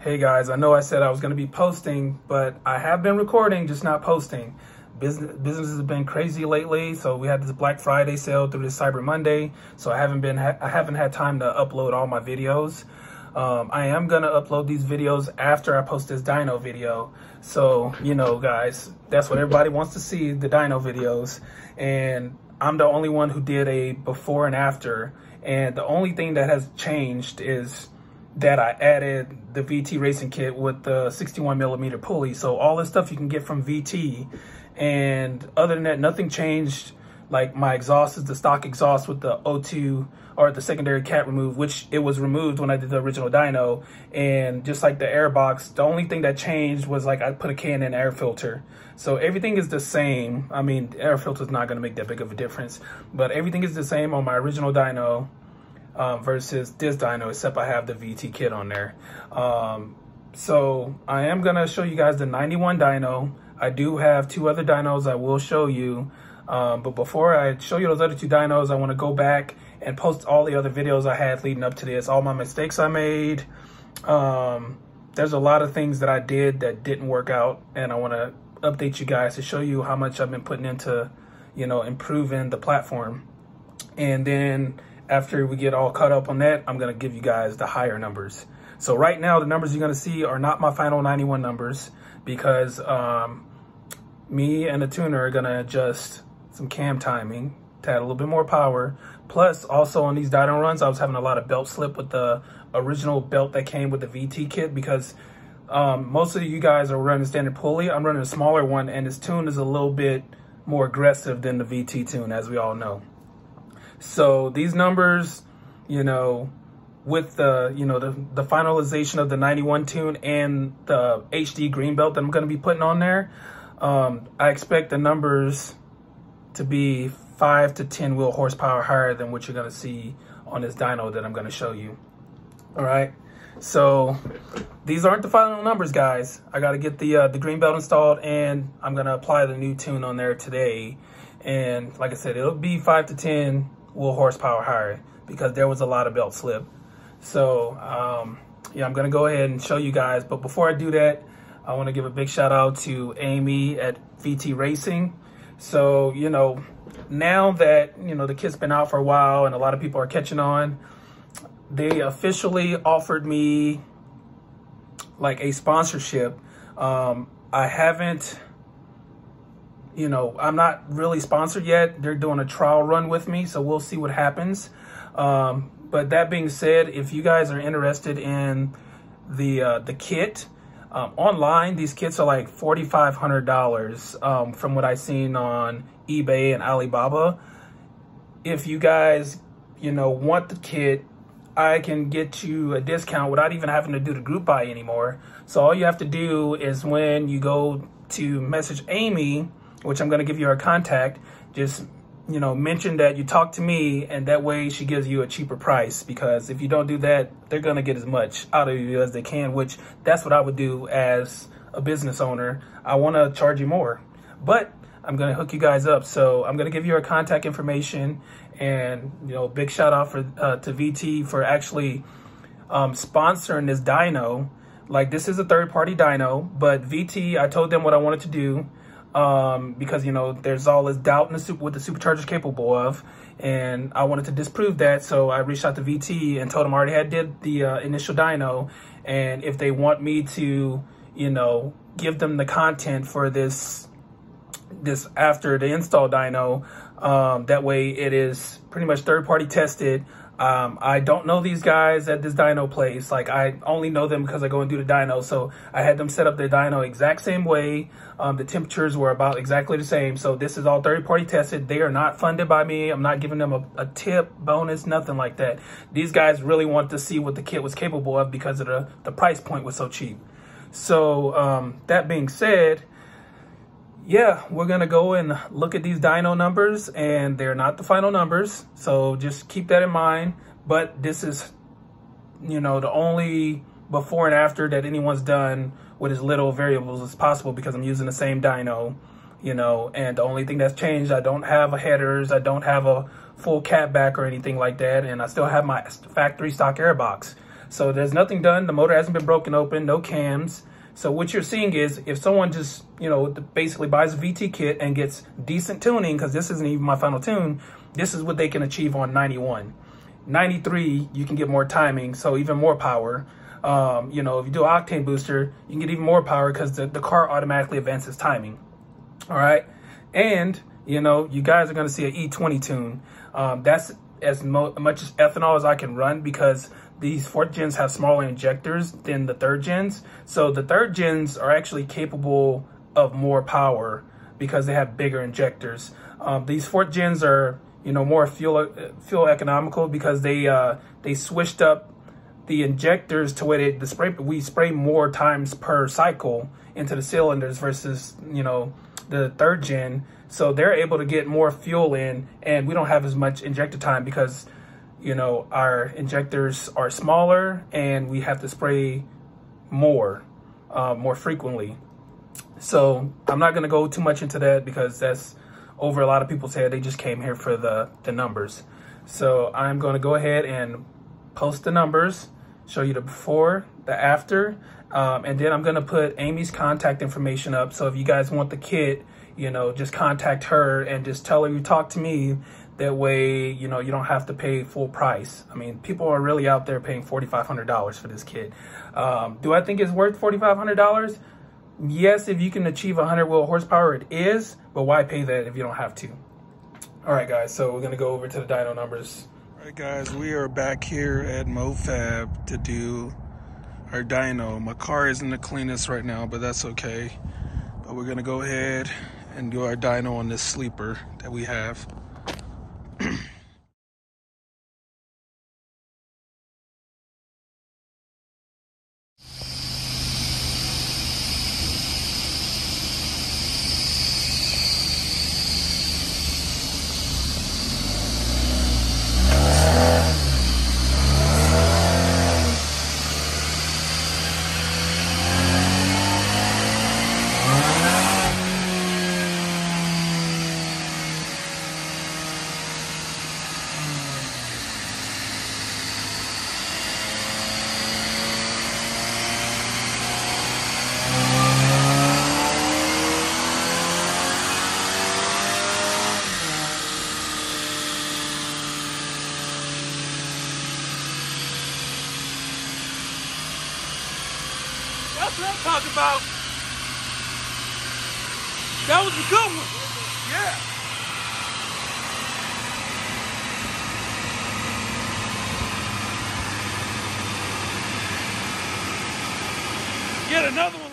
Hey guys, I know I said I was going to be posting, but I have been recording, just not posting. Business businesses have been crazy lately, so we had this Black Friday sale through this Cyber Monday, so I haven't been I haven't had time to upload all my videos. Um, I am gonna upload these videos after I post this dyno video. So you know, guys, that's what everybody wants to see the dyno videos, and I'm the only one who did a before and after, and the only thing that has changed is that I added the VT racing kit with the 61 millimeter pulley. So all this stuff you can get from VT. And other than that, nothing changed. Like my exhaust is the stock exhaust with the O2 or the secondary cat remove, which it was removed when I did the original dyno. And just like the air box, the only thing that changed was like I put a K&N air filter. So everything is the same. I mean, air filter is not going to make that big of a difference, but everything is the same on my original dyno um, versus this dyno, except I have the VT kit on there. Um, so I am gonna show you guys the 91 dyno. I do have two other dynos I will show you. Um, but before I show you those other two dynos, I wanna go back and post all the other videos I had leading up to this, all my mistakes I made. Um, there's a lot of things that I did that didn't work out and I wanna update you guys to show you how much I've been putting into, you know, improving the platform. And then after we get all caught up on that, I'm going to give you guys the higher numbers. So right now, the numbers you're going to see are not my final 91 numbers because um, me and the tuner are going to adjust some cam timing to add a little bit more power. Plus, also on these dyno runs, I was having a lot of belt slip with the original belt that came with the VT kit because um, most of you guys are running standard pulley. I'm running a smaller one, and this tune is a little bit more aggressive than the VT tune, as we all know. So these numbers, you know, with the, you know, the, the finalization of the 91 tune and the HD green belt that I'm going to be putting on there, um, I expect the numbers to be 5 to 10 wheel horsepower higher than what you're going to see on this dyno that I'm going to show you. All right. So these aren't the final numbers, guys. I got to get the uh, the green belt installed and I'm going to apply the new tune on there today. And like I said, it'll be 5 to 10 wheel horsepower higher because there was a lot of belt slip. So um, yeah, I'm gonna go ahead and show you guys. But before I do that, I wanna give a big shout out to Amy at VT Racing. So, you know, now that, you know, the kit's been out for a while and a lot of people are catching on, they officially offered me like a sponsorship. Um, I haven't you know, I'm not really sponsored yet. They're doing a trial run with me, so we'll see what happens. Um, but that being said, if you guys are interested in the uh, the kit, um, online, these kits are like $4,500 um, from what I've seen on eBay and Alibaba. If you guys, you know, want the kit, I can get you a discount without even having to do the group buy anymore. So all you have to do is when you go to message Amy, which I'm going to give you her contact. Just, you know, mention that you talk to me and that way she gives you a cheaper price because if you don't do that, they're going to get as much out of you as they can, which that's what I would do as a business owner. I want to charge you more, but I'm going to hook you guys up. So I'm going to give you her contact information and, you know, big shout out for uh, to VT for actually um, sponsoring this dyno. Like this is a third party dyno, but VT, I told them what I wanted to do um, because, you know, there's all this doubt in the super, what the supercharger is capable of. And I wanted to disprove that. So I reached out to VT and told them I already had did the uh, initial dyno. And if they want me to, you know, give them the content for this, this after the install dyno, um, that way it is pretty much third party tested. Um, I don't know these guys at this dyno place. Like I only know them because I go and do the dyno. So I had them set up their dyno exact same way. Um, the temperatures were about exactly the same. So this is all third party tested. They are not funded by me. I'm not giving them a, a tip, bonus, nothing like that. These guys really want to see what the kit was capable of because of the, the price point was so cheap. So um, that being said, yeah, we're going to go and look at these dyno numbers and they're not the final numbers. So just keep that in mind. But this is, you know, the only before and after that anyone's done with as little variables as possible because I'm using the same dyno, you know, and the only thing that's changed, I don't have a headers, I don't have a full cat back or anything like that. And I still have my factory stock air box. So there's nothing done. The motor hasn't been broken open, no cams. So what you're seeing is if someone just, you know, basically buys a VT kit and gets decent tuning, because this isn't even my final tune, this is what they can achieve on 91. 93, you can get more timing, so even more power. Um, you know, if you do octane booster, you can get even more power because the, the car automatically advances timing. All right. And, you know, you guys are going to see an E20 tune. Um, that's as much as ethanol as I can run because these fourth gens have smaller injectors than the third gens. So the third gens are actually capable of more power because they have bigger injectors. Um, these fourth gens are, you know, more fuel fuel economical because they uh, they switched up the injectors to where they, the spray we spray more times per cycle into the cylinders versus you know the third gen. So they're able to get more fuel in and we don't have as much injector time because, you know, our injectors are smaller and we have to spray more, uh, more frequently. So I'm not going to go too much into that because that's over a lot of people's head. They just came here for the, the numbers. So I'm going to go ahead and post the numbers, show you the before, the after, um, and then I'm going to put Amy's contact information up. So if you guys want the kit, you know, just contact her and just tell her you talk to me. That way, you know, you don't have to pay full price. I mean, people are really out there paying $4,500 for this kit. Um, do I think it's worth $4,500? Yes, if you can achieve 100 wheel horsepower, it is, but why pay that if you don't have to? All right, guys, so we're going to go over to the dyno numbers. All right, guys, we are back here at MoFab to do our dyno. My car isn't the cleanest right now, but that's okay. But we're gonna go ahead and do our dyno on this sleeper that we have. That's what I'm talking about. That was a good one. Yeah. Get another one.